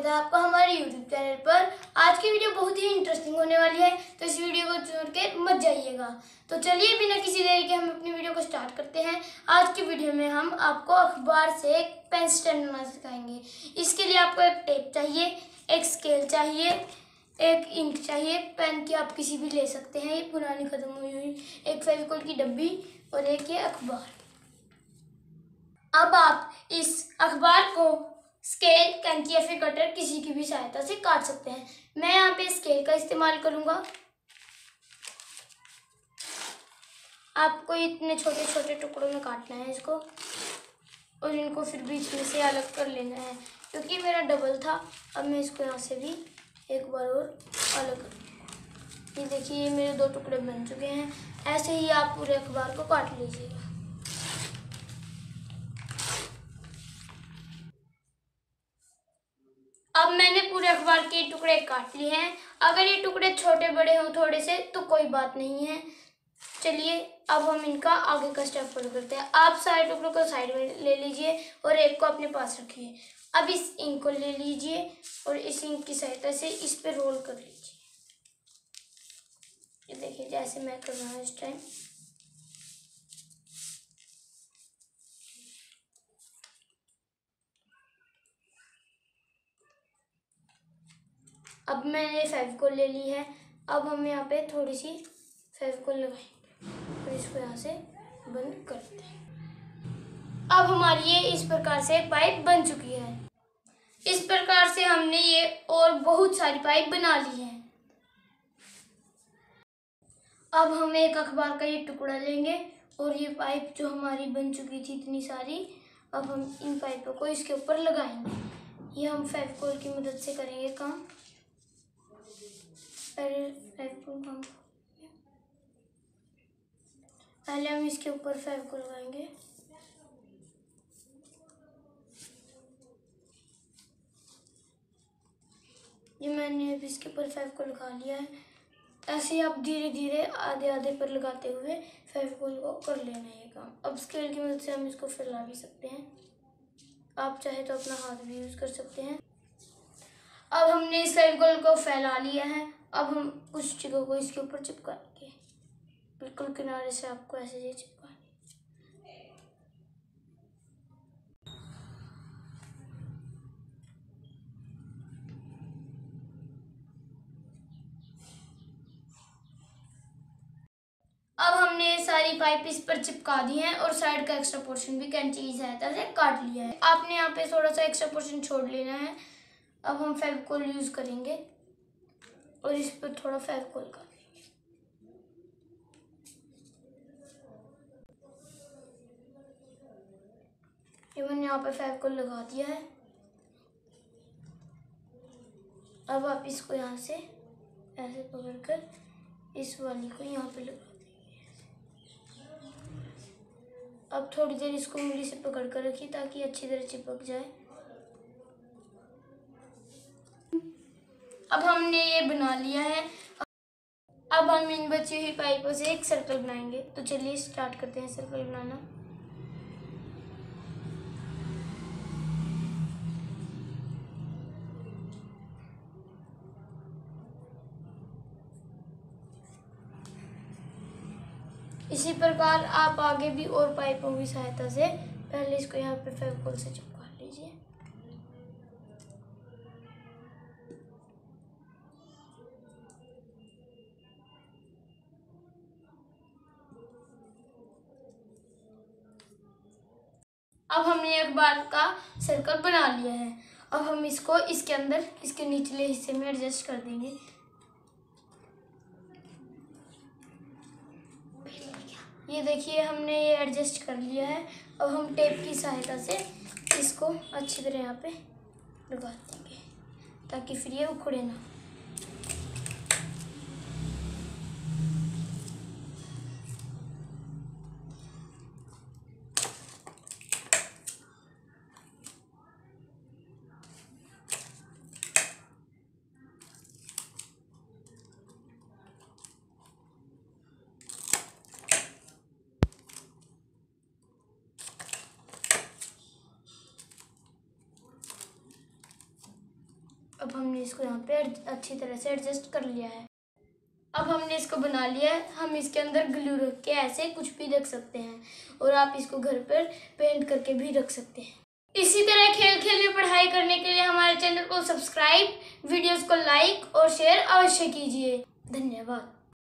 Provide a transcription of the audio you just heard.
स्वागत है आपका हमारे यूट्यूब चैनल पर। आज की वीडियो बहुत ही इंटरेस्टिंग होने वाली है तो इस वीडियो को छोड़ के मत जाइएगा। तो चलिए, बिना किसी देरी के हम अपनी वीडियो को स्टार्ट करते हैं। आज की वीडियो में हम आपको अखबार से एक पेन स्टैंड बनाना सिखाएँगे। इसके लिए आपको एक टेप चाहिए, एक स्केल चाहिए, एक इंक चाहिए पेन की आप किसी भी ले सकते हैं। ये पुरानी ख़त्म हुई हुई, एक फेविकोल की डब्बी और एक ये अखबार। अब आप इस अखबार को स्केल कैंची या फिर कटर किसी की भी सहायता से काट सकते हैं। मैं यहाँ पे स्केल का इस्तेमाल करूँगा। आपको इतने छोटे छोटे टुकड़ों में काटना है इसको, और इनको फिर बीच में से अलग कर लेना है, क्योंकि मेरा डबल था। अब मैं इसको यहाँ से भी एक बार और अलग ये देखिए मेरे दो टुकड़े बन चुके हैं। ऐसे ही आप पूरे अखबार को काट लीजिएगा। अब मैंने पूरे अखबार के टुकड़े काट लिए हैं। अगर ये टुकड़े छोटे बड़े हों थोड़े से तो कोई बात नहीं है। चलिए, अब हम इनका आगे का स्टेप फॉलो करते हैं। आप सारे टुकड़ों को साइड में ले लीजिए और एक को अपने पास रखिए। अब इस इंक को ले लीजिए और इस इंक की सहायता से इस पर रोल कर लीजिए। देखिए, जैसे मैं कर रहा हूँ इस टाइम अब मैंने फेविकोल ले ली है। अब हम यहाँ पे थोड़ी सी फेविकोल लगाएँगे। और इसको यहाँ से बंद करते हैं। अब हमारी ये इस प्रकार से पाइप बन चुकी है। इस प्रकार से हमने ये और बहुत सारी पाइप बना ली है। अब हम एक अखबार का ये टुकड़ा लेंगे और ये पाइप जो हमारी बन चुकी थी इतनी सारी, अब हम इन पाइपों को इसके ऊपर लगाएँगे। ये हम फेविकोल की मदद से करेंगे काम। फेविकोल काम पहले हम इसके ऊपर फेविकोल लगाएँगे ये मैंने अब इसके ऊपर फेविकोल लगा लिया है। ऐसे ही आप धीरे धीरे आधे आधे पर लगाते हुए फेविकोल को कर लेना ये काम। अब स्केल की मदद से हम इसको फैला भी सकते हैं। आप चाहे तो अपना हाथ भी यूज़ कर सकते हैं। अब हमने इस फेविकोल को फैला लिया है। अब हम कुछ चीज़ों को इसके ऊपर चिपकाएँगे बिल्कुल किनारे से आपको ऐसे ही चिपका अब हमने सारी पाइप इस पर चिपका दी है और साइड का एक्स्ट्रा पोर्शन भी कैंची की सहायता से काट लिया है। आपने यहाँ पे थोड़ा सा एक्स्ट्रा पोर्शन छोड़ लेना है। अब हम फेविकोल यूज़ करेंगे। और इस पर थोड़ा फेविकोल कर ये मैंने यहाँ पे फेविकोल लगा दिया है। अब आप इसको यहाँ से ऐसे पकड़कर इस वाली को यहाँ पे लगा अब थोड़ी देर इसको उंगली से पकड़ कर रखिए ताकि अच्छी तरह चिपक जाए। अब हमने ये बना लिया है। अब हम इन बची हुई पाइपों से एक सर्कल बनाएँगे। तो चलिए स्टार्ट करते हैं सर्कल बनाना। इसी प्रकार आप आगे भी और पाइपों की सहायता से पहले इसको यहाँ पे फेविकोल से चिपका अब हमने एक बार का सर्कल बना लिया है। अब हम इसको इसके अंदर, इसके निचले हिस्से में एडजस्ट कर देंगे। ये देखिए, हमने ये एडजस्ट कर लिया है। अब हम टेप की सहायता से इसको अच्छी तरह यहाँ पे लगा देंगे, ताकि फिर ये उखड़े ना। अब हमने इसको यहाँ पे अच्छी तरह से एडजस्ट कर लिया है। अब हमने इसको बना लिया है। हम इसके अंदर ग्लू रख के ऐसे कुछ भी रख सकते हैं और आप इसको घर पर पेंट करके भी रख सकते हैं। इसी तरह खेल खेल में पढ़ाई करने के लिए हमारे चैनल को सब्सक्राइब वीडियोस को लाइक और शेयर अवश्य कीजिए। धन्यवाद।